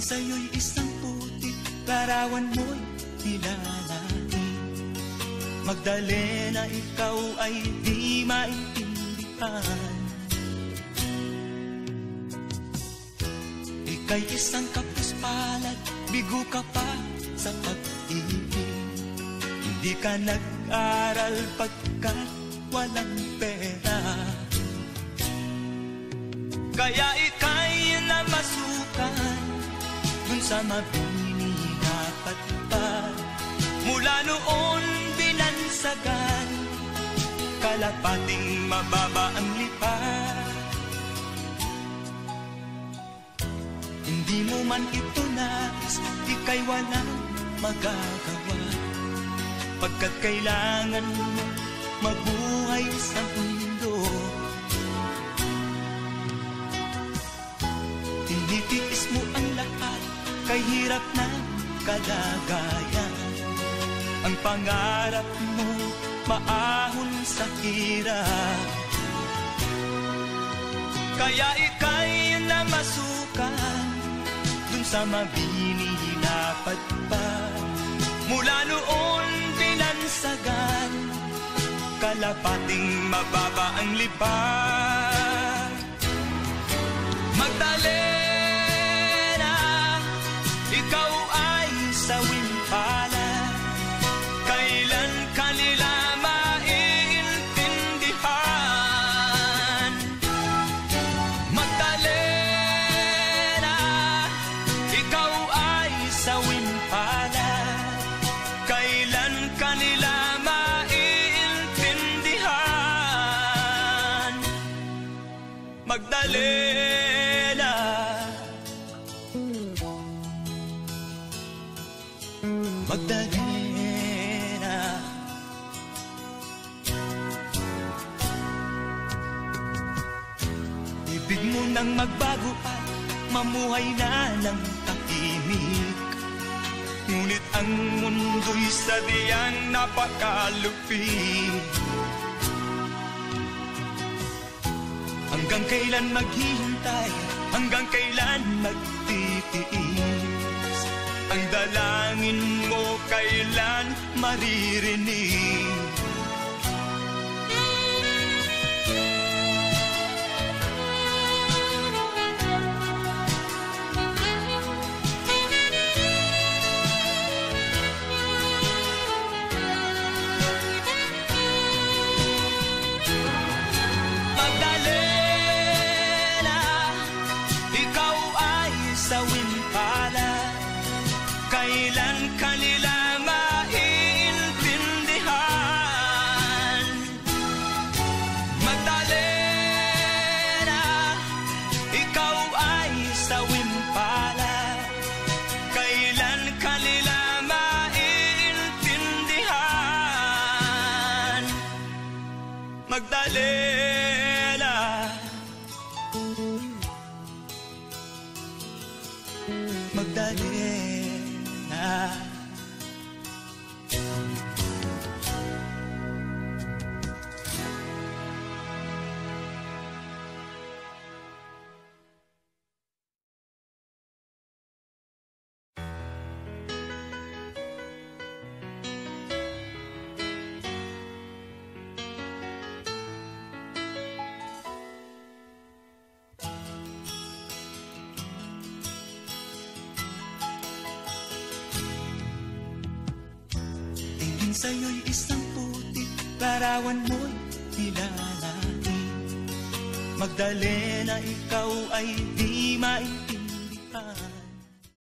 Tingin sa'yo'y isang puti Larawan mo'y nilalaki Magdalena, ikaw ay di maintindihan. Ika'y isang kapus palad Bigo ka pa sa pag-ibig. Hindi ka nag-aral pagkat walang pera. Kaya ika'y sa mabini na patpad Mula noon binansagan. Kalapating mababa ang lipad Hindi mo man ito nais Ika'y walang magagawa. Pagkat kailangan mo mabuhay sa mundo. Lahat Kay hirap na kalagayan. Ang pangarap mo maahon sa hirap Kaya ika'y namasukan Dun sa mabini na patpad Mula noon binansagan Kalapating mababa ang lipan kanila maiintindihan. Magdalena Magdalena Ibig mo nang magbago at mamuhay na ng tahimik Ngunit ang mundo'y sadyang napakalupit Hanggang kailan maghihintay Hanggang kailan magtitiis? Ang dalangin mo kailan maririnig Magdalena Magdalena Tingin sa'yo'y isang puti Larawan mo'y nilalaki Magdalena, ikaw ay di maintindihan